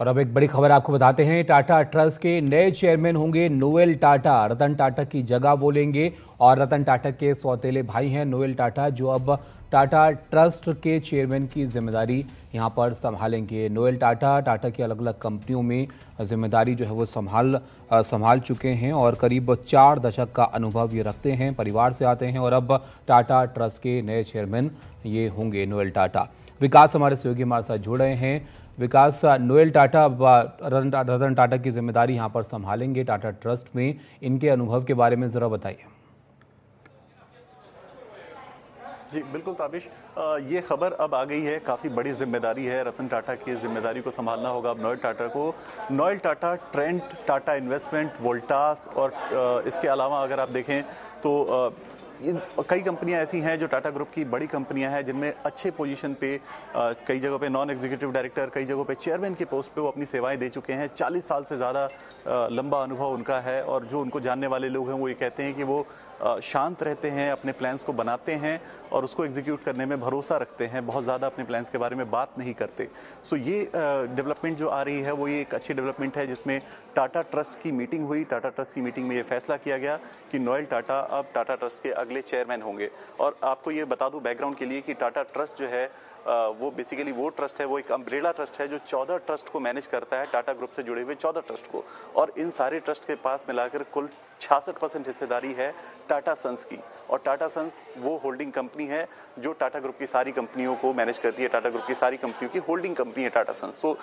और अब एक बड़ी खबर आपको बताते हैं, टाटा ट्रस्ट के नए चेयरमैन होंगे नोएल टाटा। रतन टाटा की जगह वो लेंगे और रतन टाटा के सौतेले भाई हैं नोएल टाटा, जो अब टाटा ट्रस्ट के चेयरमैन की ज़िम्मेदारी यहाँ पर संभालेंगे। नोएल टाटा टाटा की अलग अलग कंपनियों में ज़िम्मेदारी जो है वो संभाल संभाल चुके हैं और करीब चार दशक का अनुभव ये रखते हैं, परिवार से आते हैं और अब टाटा ट्रस्ट के नए चेयरमैन ये होंगे नोएल टाटा। विकास हमारे सहयोगी हमारे साथ जुड़ रहे हैं। विकास, नोएल टाटा रतन टाटा की ज़िम्मेदारी यहाँ पर संभालेंगे टाटा ट्रस्ट में। इनके अनुभव के बारे में ज़रा बताइए। जी, बिल्कुल ताबिश। ये खबर अब आ गई है, काफ़ी बड़ी ज़िम्मेदारी है। रतन टाटा की ज़िम्मेदारी को संभालना होगा अब नोएल टाटा को। Noel Tata, Trent Tata investment, Voltas और इसके अलावा अगर आप देखें तो कई कंपनियाँ ऐसी हैं जो टाटा ग्रुप की बड़ी कंपनियाँ हैं, जिनमें अच्छे पोजीशन पे कई जगहों पे नॉन एग्जीक्यूटिव डायरेक्टर कई जगहों पे चेयरमैन के पोस्ट पे वो अपनी सेवाएँ दे चुके हैं। 40 साल से ज़्यादा लंबा अनुभव उनका है और जो उनको जानने वाले लोग हैं वो ये कहते हैं कि वो शांत रहते हैं, अपने प्लान्स को बनाते हैं और उसको एग्जीक्यूट करने में भरोसा रखते हैं, बहुत ज़्यादा अपने प्लान्स के बारे में बात नहीं करते। सो ये डेवलपमेंट जो आ रही है वो ये एक अच्छी डेवलपमेंट है जिसमें टाटा ट्रस्ट की मीटिंग हुई। टाटा ट्रस्ट की मीटिंग में ये फैसला किया गया कि नोएल टाटा अब टाटा ट्रस्ट के अगले चेयरमैन होंगे। और आपको ये बता दूँ बैकग्राउंड के लिए कि टाटा ट्रस्ट जो है वो बेसिकली वो ट्रस्ट है, वो एक अम्ब्रेला ट्रस्ट है जो चौदह ट्रस्ट को मैनेज करता है, टाटा ग्रुप से जुड़े हुए चौदह ट्रस्ट को। और इन सारे ट्रस्ट के पास मिलाकर कुल छियासठ परसेंट हिस्सेदारी है टाटा सन्स की। और टाटा सन्स वो होल्डिंग कंपनी है जो टाटा ग्रुप की सारी कंपनियों को मैनेज करती है टाटा ग्रुप की सारी कंपनियों की होल्डिंग कंपनी है टाटा सन्स। तो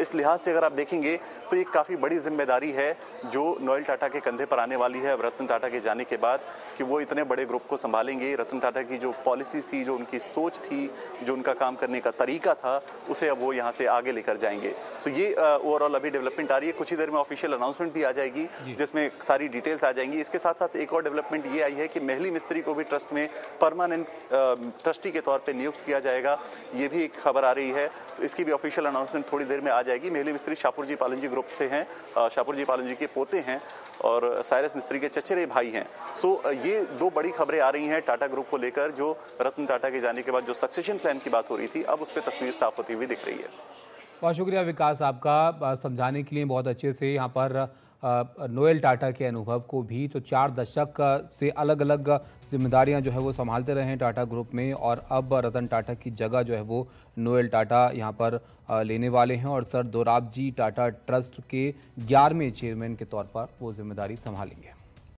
इस लिहाज से अगर आप देखेंगे तो ये काफ़ी बड़ी ज़िम्मेदारी है जो नोएल टाटा के कंधे पर आने वाली है। अब रतन टाटा के जाने के बाद कि वो इतने बड़े ग्रुप को संभालेंगे रतन टाटा की जो पॉलिसी थी जो उनकी सोच थी जो उनका काम करने का तरीका था उसे अब वो यहाँ से आगे लेकर जाएँगे। तो ये ओवरऑल अभी डेवलपमेंट आ रही है। कुछ ही देर में ऑफिशियल अनाउंसमेंट भी आ जाएगी जिसमें सारी डिटेल्स आ जाएँगी। इसके साथ साथ एक और डेवलपमेंट ये आई है कि मेहली मिस्त्री को भी ट्रस्ट में परमानेंट ट्रस्टी के तौर पर नियुक्त किया जाएगा। ये भी एक खबर आ रही है। तो इसकी भी ऑफिशियल अनाउंसमेंट थोड़ी देर में आ जाएगी। मेहली मिस्त्री शाहपुर जी पालन जी ग्रुप से हैं। शाहपुर जी पालन जी के पोते हैं और साइरस मिस्त्री के चचेरे भाई हैं। सो ये दो बड़ी खबरें आ रही हैं टाटा ग्रुप को लेकर, जो रतन टाटा के जाने के बाद जो सक्सेशन प्लान की बात हो रही थी, अब उस पर तस्वीर साफ़ होती हुई दिख रही है। बहुत शुक्रिया विकास आपका। समझाने के लिए बहुत अच्छे से यहाँ पर नोएल टाटा के अनुभव को भी तो चार दशक से अलग अलग जिम्मेदारियाँ जो है वो संभालते रहे हैं टाटा ग्रुप में, और अब रतन टाटा की जगह जो है वो नोएल टाटा यहाँ पर लेने वाले हैं, और सर दोराब जी टाटा ट्रस्ट के ग्यारहवें चेयरमैन के तौर पर वो ज़िम्मेदारी संभालेंगे।